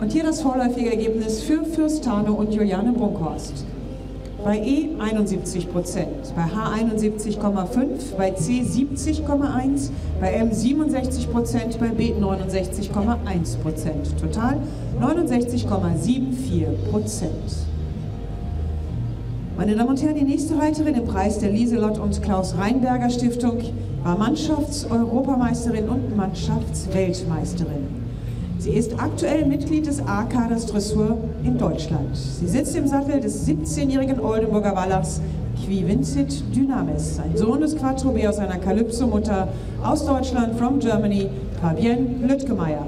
Und hier das vorläufige Ergebnis für Fürstane und Juliane Brunkhorst. Bei E 71 Prozent, bei H 71,5, bei C 70,1, bei M 67 Prozent, bei B 69,1 Prozent. Total 69,74 Prozent. Meine Damen und Herren, die nächste Reiterin im Preis der Lieselott und Klaus Reinberger Stiftung war Mannschaftseuropameisterin und Mannschaftsweltmeisterin. Sie ist aktuell Mitglied des A-Kaders Dressur in Deutschland. Sie sitzt im Sattel des 17-jährigen Oldenburger Wallachs Qui Vincit Dynamis, ein Sohn des Quattro B aus einer Kalypso-Mutter aus Deutschland, from Germany, Fabienne Lüttgemeier.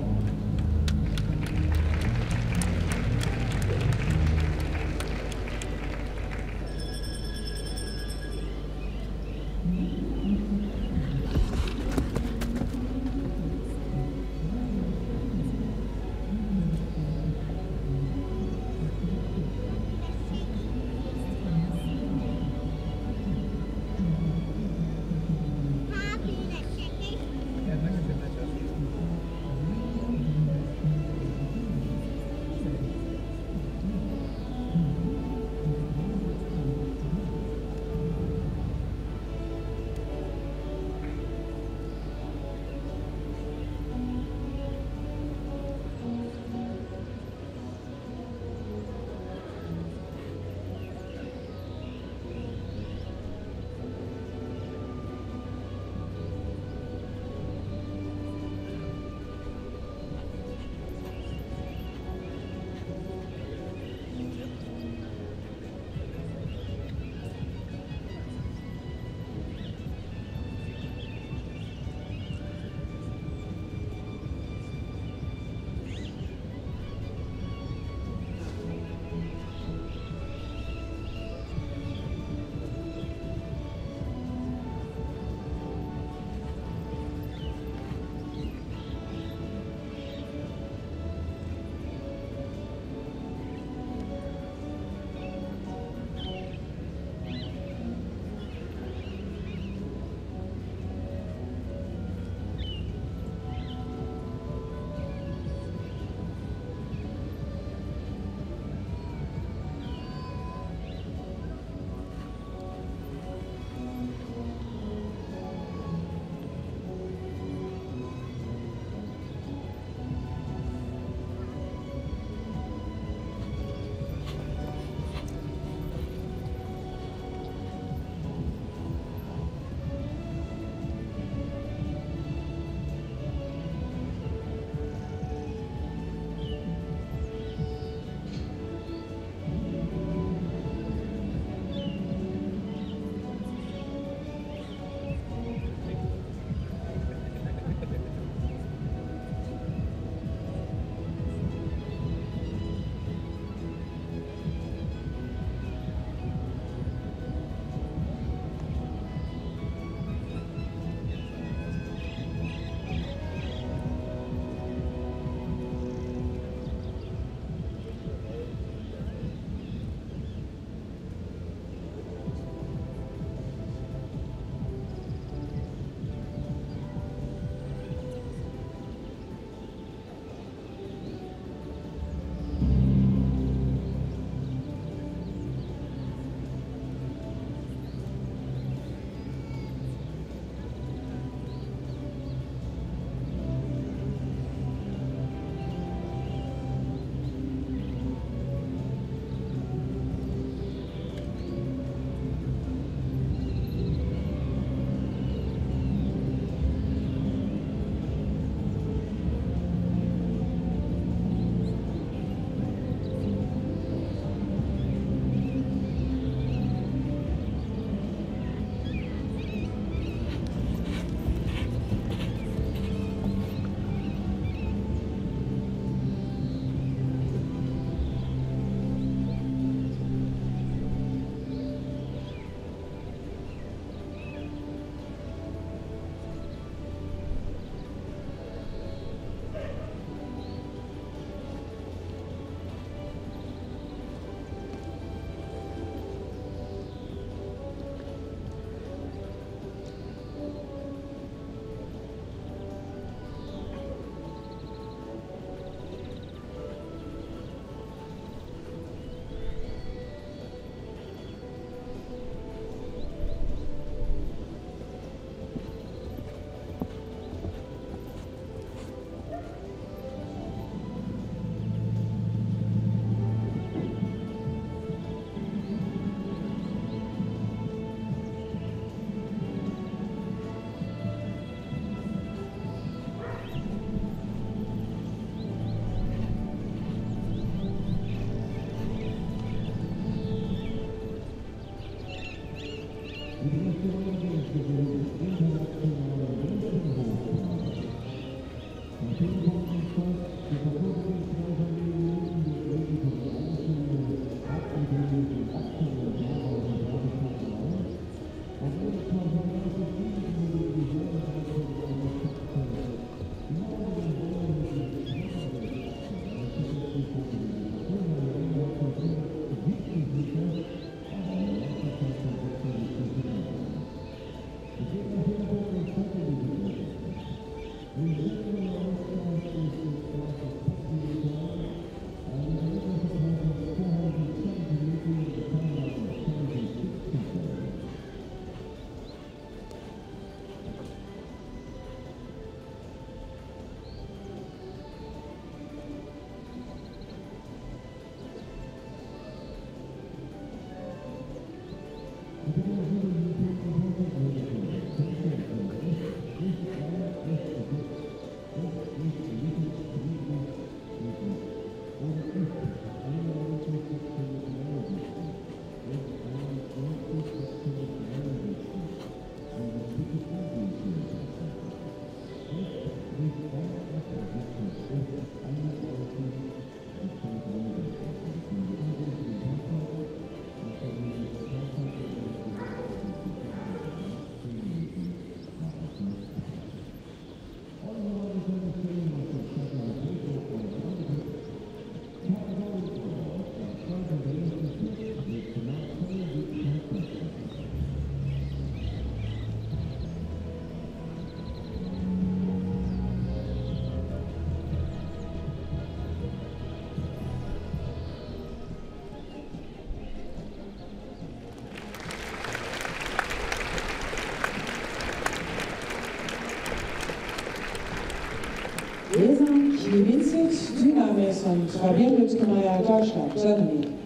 Lewicy, Dina Mason, Fabienne Le Tournaya, Deutschland, Germany.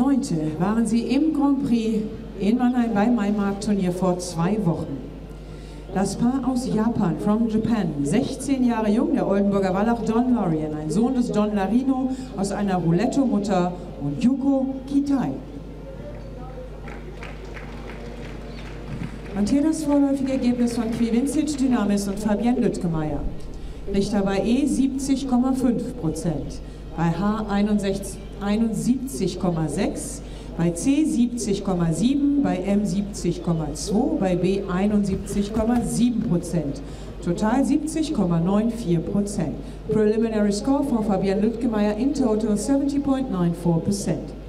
Neunte waren sie im Grand Prix in Mannheim beim Maimarkt-Turnier vor zwei Wochen. Das Paar aus Japan, from Japan, 16 Jahre jung, der Oldenburger Wallach Don Lorien, ein Sohn des Don Larino aus einer Rouletto-Mutter und Yuko Kitai. Und hier das vorläufige Ergebnis von Quivincic Dynamis und Fabienne Lüttgemeier. Richter bei E 70,5 Prozent, bei H 61 71,6, bei C 70,7, bei M 70,2, bei B 71,7 Prozent. Total 70,94 Prozent. Preliminary score for Fabian Lüttgemeier in total 70.94 percent.